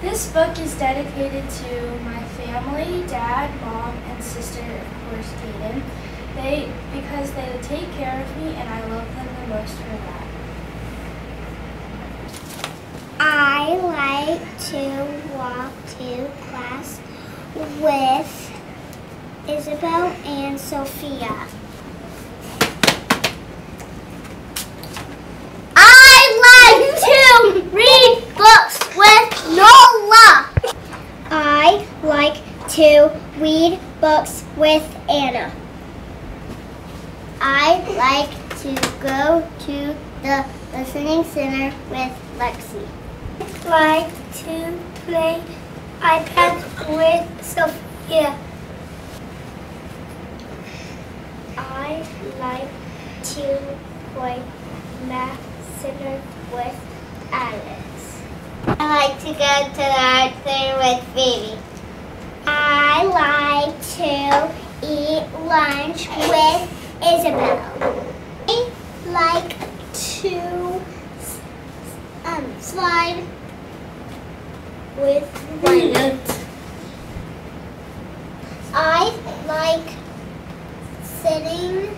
This book is dedicated to my family, dad, mom, and sister, of course, Kaden. They because they take care of me and I love them the most for that. I like to walk to class with Isabel and Sophia. I like to read books with Nola. I like to read books with Anna. I like to go to the listening center with Lexi. I like to play iPad with Sophia. I like to play math center with Alex. I like to go to the art center with Phoebe. I like to eat lunch with Isabel. I like to um, slide with Violet. I like sitting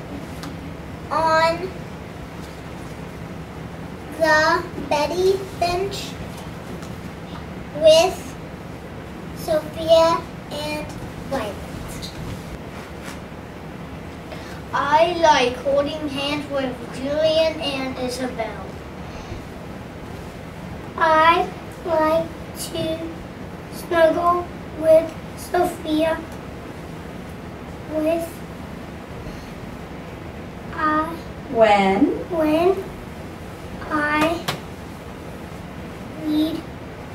on the Betty bench with Sophia and Violet. I like holding hands with Julian and Isabel. I like to snuggle with Sophia with I When? when I read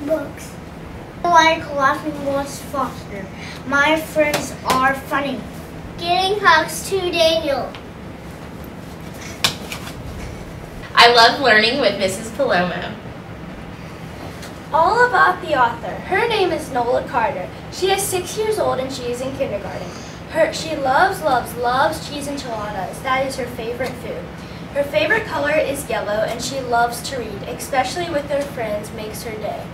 books. I like laughing with Foster. My friends are funny. Getting hugs to Daniel. I love learning with Mrs. Palomo. All about the author. Her name is Nola Carter. She is six years old and she is in kindergarten. Her, she loves, loves, loves cheese enchiladas. That is her favorite food. Her favorite color is yellow and she loves to read, especially with her friends makes her day.